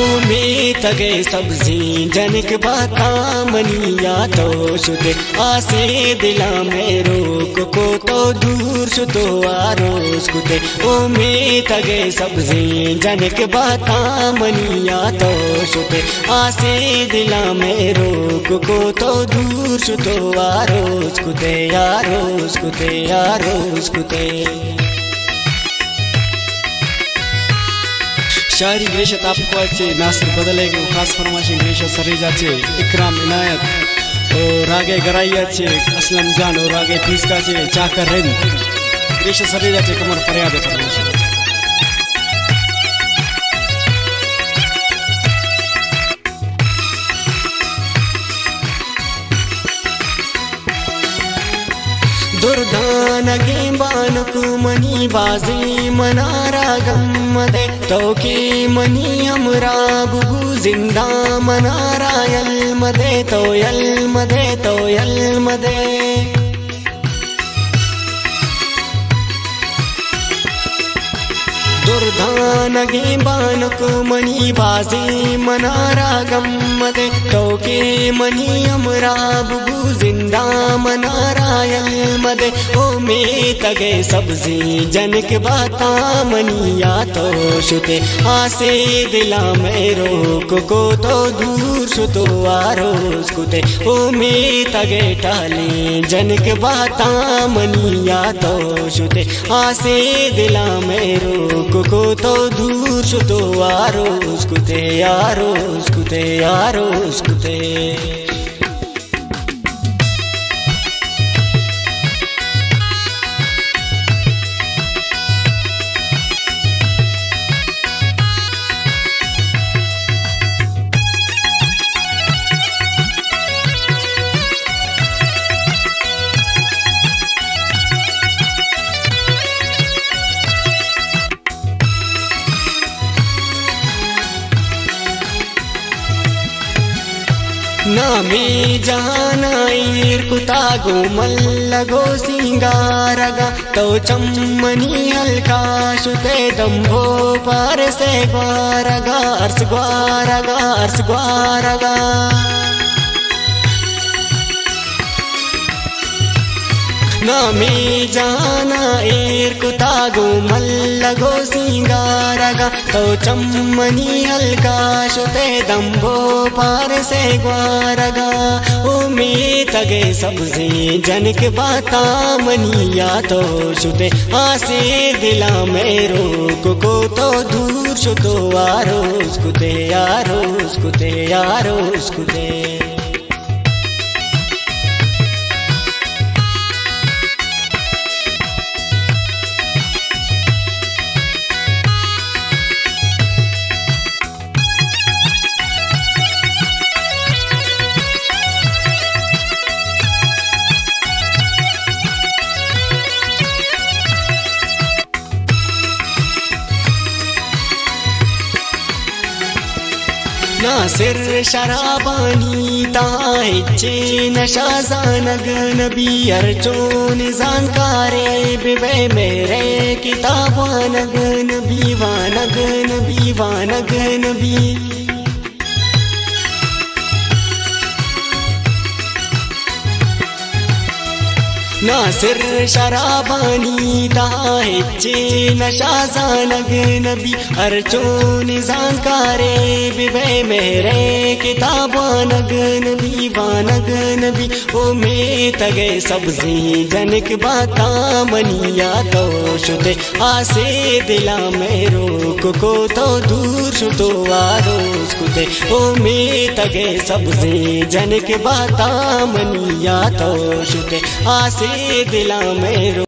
में तगे सब्ज़ी, जनक बाता मनिया तो शुते आसे दिला मेरो को तो दूर शुतो आरोस कुते। ओ में तगे सब्ज़ी, जनक बाता मनिया तो शुते आसे दिला मेरो को तो दूर शुतो आरोस कुते आरोस कुते आरोस कुते। शायरी ગ્રેશત આપ કોઈ છે बदले બદલે કે फरमाशी ફરમાશી ગ્રેશત સરેજા इकराम इनायत और रागे गराइया छे असलम जान और आगे फीसका छे चाकर रिंद। ग्रेश सरेजा छे कमर फरियाद फरमाशी दुर्दा मनी बाजी मनारागं मदे। तौके मनी अमराबु जिन्दा मनारायल् मदे तोयल् मदे तोयल् मदे। ದುರ್ಧಾನಗೆ ಬಾನಕು ಮನಿ ಬಾಜಿ ಮನಾರಾ ಗಮ್ಮದೆ ಟೋಕೆ ಮನಿ ಅಮರಾ ಬುಗು ಜಿಂದಾ ಮನಾರಾ यल मदे ओ मे तगे सब्जी जनक बाता मनिया तो शुते आसे दिला मेरो को तो दूर शुतो आरोस कुते ओ मे तगे टाले जनक बाता मनिया तो शुते आसे दिला मेरो को तो दूर शुतो आरोस कुते आरोस कुते आरोस कुते ನಾಮೇ ಜಾನಾಯಿರ್ ಕುತಾಗೋ ಮಲ್ಲಗೋ ಸಿಂಗಾರಗ ತೌ ಚಮ್ಮನಿ ಹಲ್ಕಾ ಶುತೆ ದಂಭೋ ಪಾರಸೆ ಗ್ವಾರಗ ಅರ್ಸ್ ಗ್ವಾರಗ ಅರ್ಸ್ ಗ್ವಾರಗ ನಾಮೇ ಜಾನ ಏರ್ ಕುತಾಗೋ ಮಲ್ಲಗೋ ಸಿಂಗಾರಗ तौ चम्मनी हल्का शुते दम्बो पार से ग्वारगा। उम्मीद तगे सबसे जनक बाता मनिया तो शुते आसे दिला मेरो को तो दूर शुतो आरोस कुते आरोस कुते आरोस कुते। नासिर शराबानी ताइचे नशा जानग नबी अर्चोन जानकारे बिवे मेरे किताबा नग नबी, वानग नबी वानग नबी। नासिर शराबानी दाहिचे नशा जानग नबी अर्चोन जानकारे बिबे मेरे किताबा नग नबी वानग नबी ओ मे तगे सब्जी जनक बाता मनिया तो शुते आसे दिला मेरो को तो आरोस कुते ओ मे तगे सब्जी जनक बाता मनिया तो शुते आसे दिला मेरो।